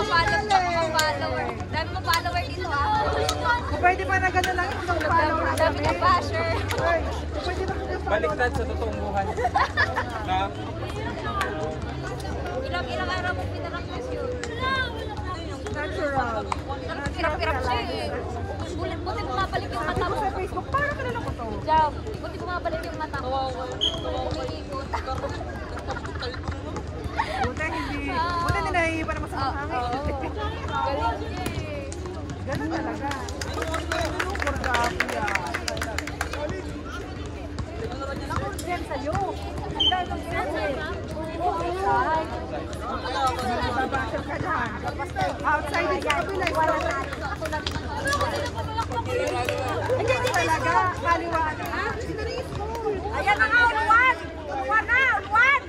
mga follower, mga follower. Dami mo follower dito ha. Kung pwede pa na gano'n lang yung isang follower Dami ka basher. Ay, kung pwede pa yung follower Baliktad sa totoong buhay. Na, Ilang ilang araw mo pinarangkas yun. Natural. Hirap-hirap siya eh. Buti, bumabalik yung mata mo. Sa Facebook, parang kanila ko to. Jaw, buti bumabalik yung mata mo. Umiikot. Buti hindi. Buti hindi nahihiba naman sa Oo. hangin. Galing niya eh. Ganun talaga. Kurgapo yan. Yan sa'yo. Ang dahil ng yan eh. Babasher ka dyan. Outside is kabila. Wala na. Hindi, hindi talaga. Kaliwa. Ah, sino na yung school? Ayan na nga, unuan! Unuan na, unuan!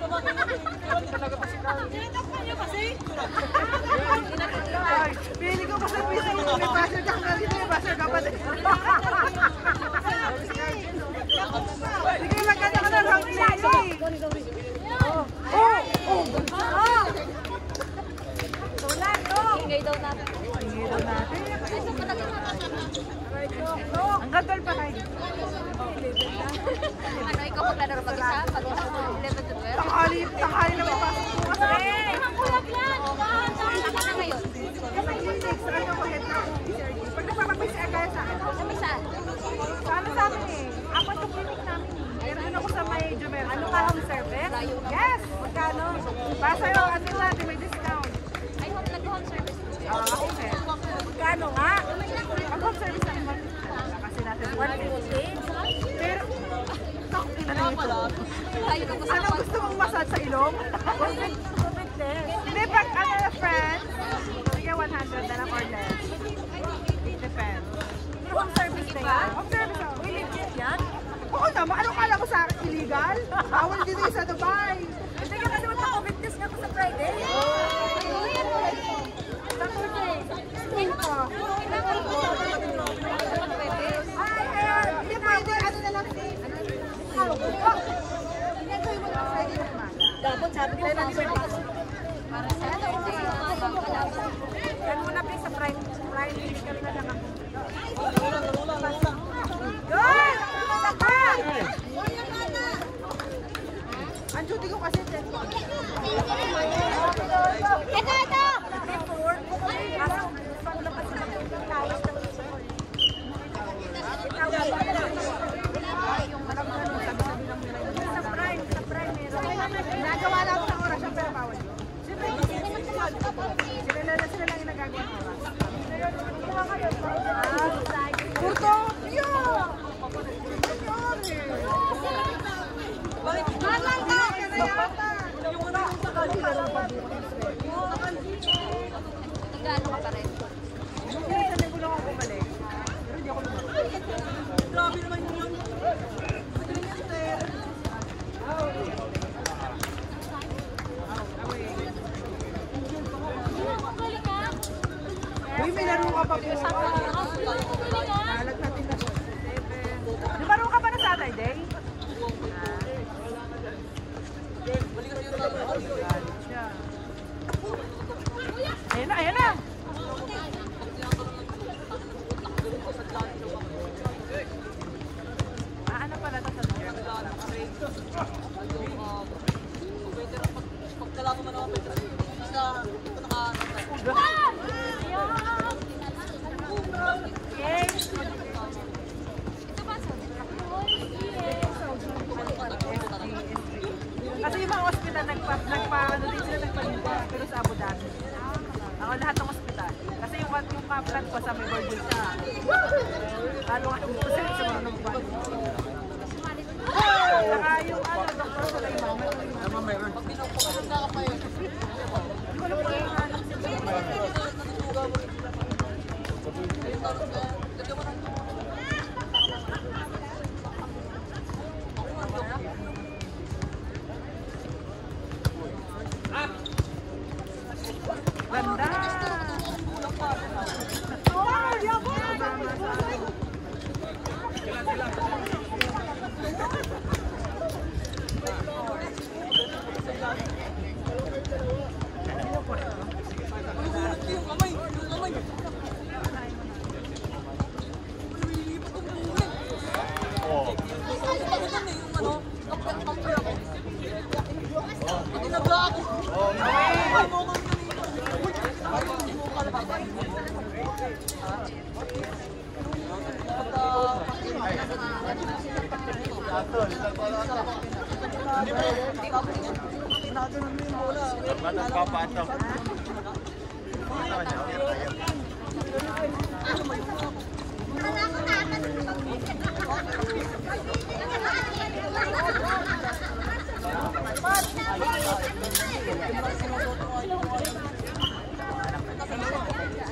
Ang gandol pa kayo. Ano, ikaw maglalaro? Pag-isa mo, 11 to 12? Tanghali, tanghali Ano gusto mong massage sa ilong? Hindi, pag ano na friends, sige 100 na lang or less. It depends. Pero home service na yan? Home service ako. Uy, legit yan? Oo naman, anong kala ko sa akin illegal? Bawal dito sa Dubai. Hindi ka kasi mag-COVID test nga ako sa Friday. Saturday. Sino ka? Ay, ayun. Hindi pwede, ano na lang. Ano? Hindi, gawin mo lang Friday na. Dapat sabi ko lang Para sa Saturday, pagkalaban. Yan muna please sa Prime. Prime, please kami na lang ako. Good! Sakal! Ang duty ko kasi 10 Ito, ito! Sa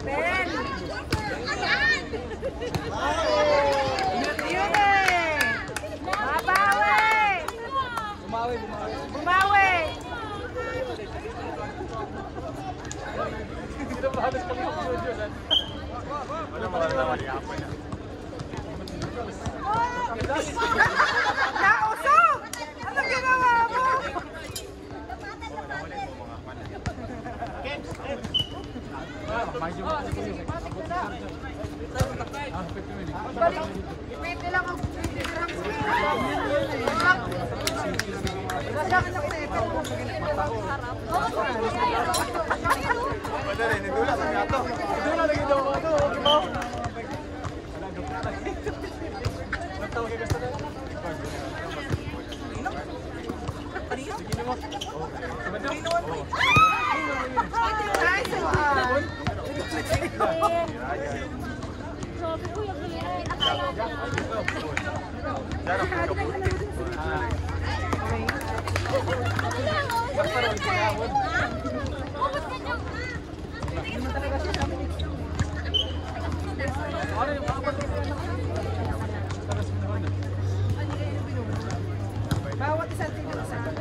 Ben Olha a bola da Maria, apanha. Bawat isang tingin sa May,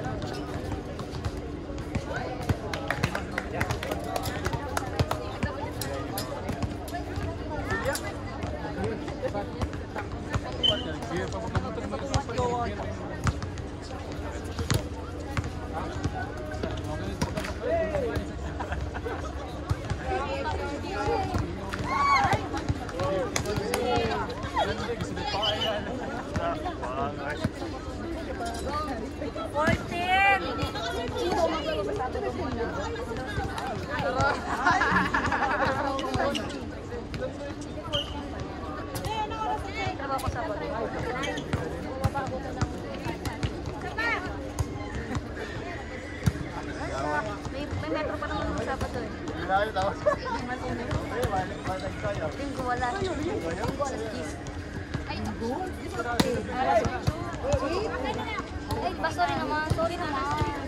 ba, sorry naman. Sorry naman.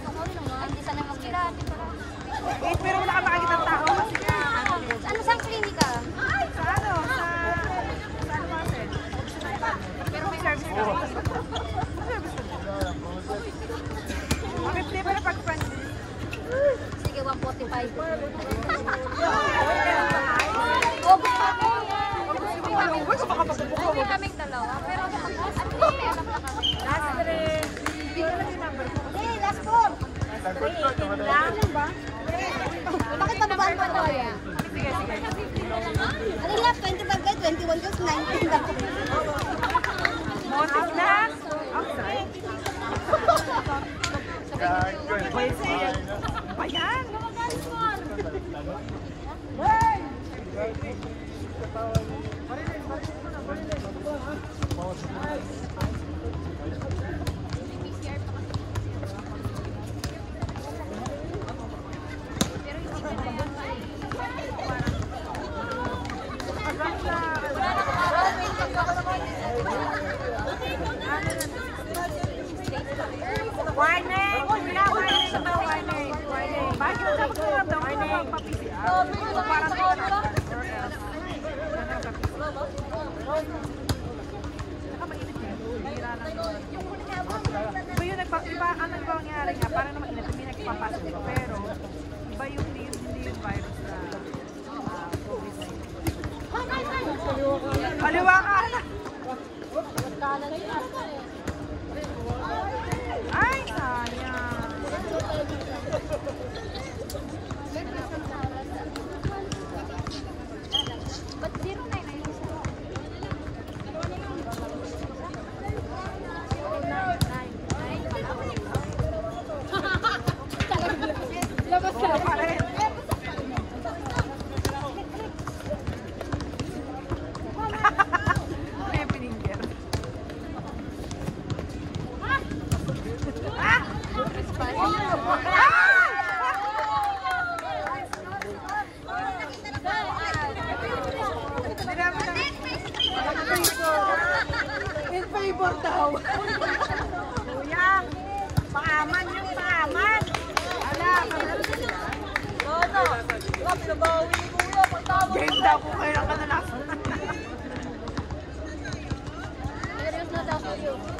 Sorry naman. Hindi sana. Eh, pero wala ka makakita ng tao. Ano saan klinika? Sa ano? Sa... Sa ano kasi? Pero may service ka. Service ka. Bakit di ba na pag-front Sige, 145. August pa ako. August, baka magbubuka Kami kaming dalawa. Pero at least may alam na kami. Last three. Hindi ko lang yung number ko. Hey, last four. Lang ba? Bakit pababaan mo ito? Sige, sige. Ano lang, 25 kayo, 21 kayo, 19 lang. Motif na. Outside. Wait, sige. Ba yan? Warning! Lang yun. Nagpa, iba ang nangyari nga, parang naman init, may nagpapasok. Pero, iba yung hindi yung, hindi yung virus na ah, COVID-19. Kaliwa ka! Ay, Pangmor daw. Kuya, pangaman yung pangaman. Ala. Ano? Wag nabawi ni Kuya. Pagtawag. Game daw kung kailan ka na lang. Serious na daw sa'yo.